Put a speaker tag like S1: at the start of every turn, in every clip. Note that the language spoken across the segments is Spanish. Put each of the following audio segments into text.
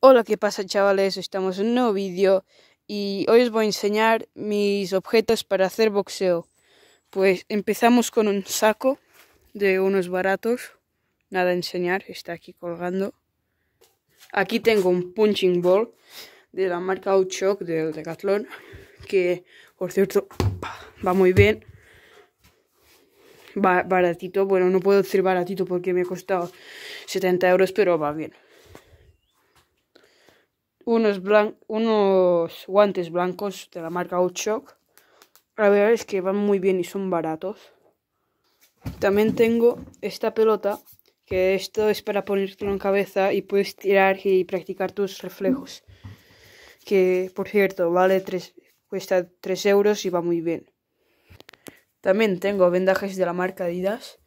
S1: Hola, ¿qué pasa chavales? Estamos en un nuevo vídeo y hoy os voy a enseñar mis objetos para hacer boxeo. Pues empezamos con un saco de unos baratos, nada a enseñar, está aquí colgando. Aquí tengo un punching ball de la marca Outshock del Decathlon, que por cierto va muy bien. Va baratito, bueno no puedo decir baratito porque me ha costado 70 euros, pero va bien unos, unos guantes blancos de la marca Outshock. La verdad es que van muy bien y son baratos. También tengo esta pelota, que esto es para ponértelo en cabeza y puedes tirar y practicar tus reflejos. Que, por cierto, vale 3, cuesta 3 euros y va muy bien. También tengo vendajes de la marca Adidas.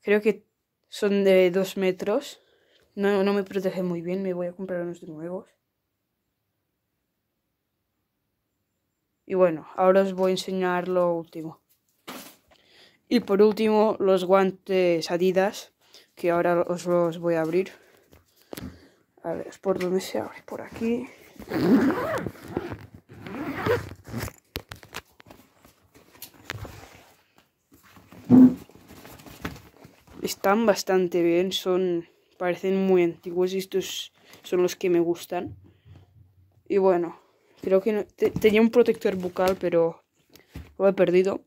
S1: Creo que son de 2 metros. No, no me protege muy bien, me voy a comprar unos de nuevos. Y bueno, ahora os voy a enseñar lo último. Y por último, los guantes Adidas, que ahora os los voy a abrir. A ver, por dónde se abre, por aquí. Están bastante bien, son parecen muy antiguos y estos son los que me gustan. Y bueno, Creo que no, tenía un protector bucal, pero lo he perdido.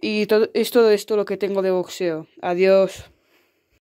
S1: Y todo, es todo esto lo que tengo de boxeo. Adiós.